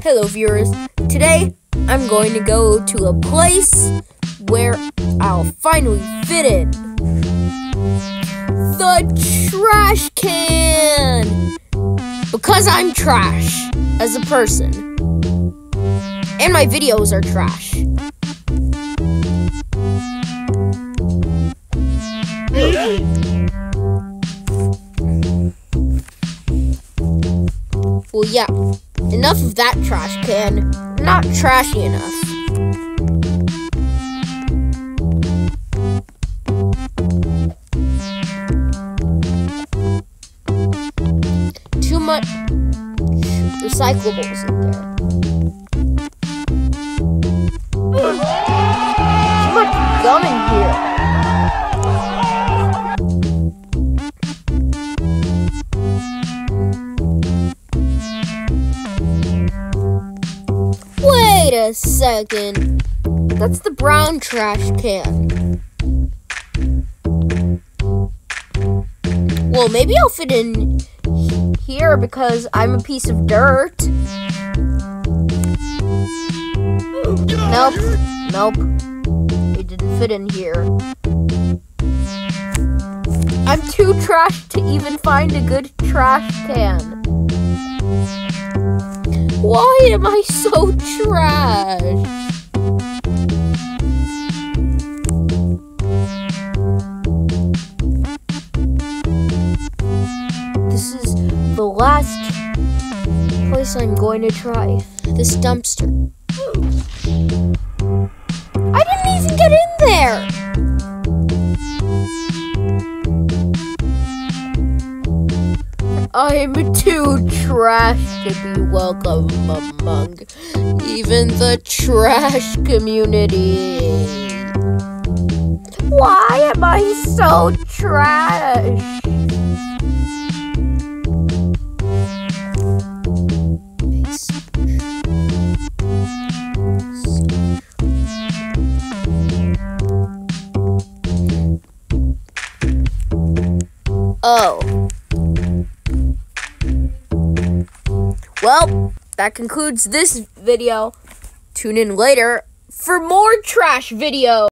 Hello, viewers. Today, I'm going to go to a place where I'll finally fit in. The trash can! Because I'm trash as a person. And my videos are trash. Well, yeah. Enough of that trash can. Not trashy enough. Too much recyclables in there. Too much gum in here. A second. That's the brown trash can. Well, maybe I'll fit in here because I'm a piece of dirt. Nope. Nope. It didn't fit in here. I'm too trash to even find a good trash can. Why am I so trash? This is the last place I'm going to try. This dumpster. I'm too trash to be welcome among even the trash community. Why am I so trash? Oh. Well, that concludes this video. Tune in later for more trash video.